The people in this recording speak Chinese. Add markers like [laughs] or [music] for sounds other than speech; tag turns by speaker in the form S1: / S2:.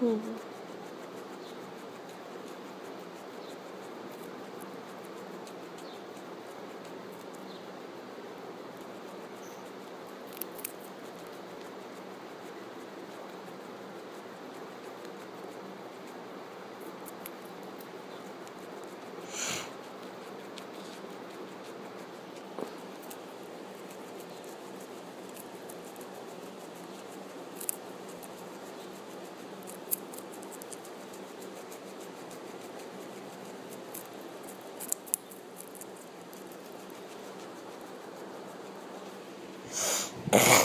S1: 嗯。Ugh. [laughs]